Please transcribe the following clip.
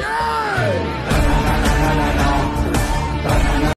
Yeah.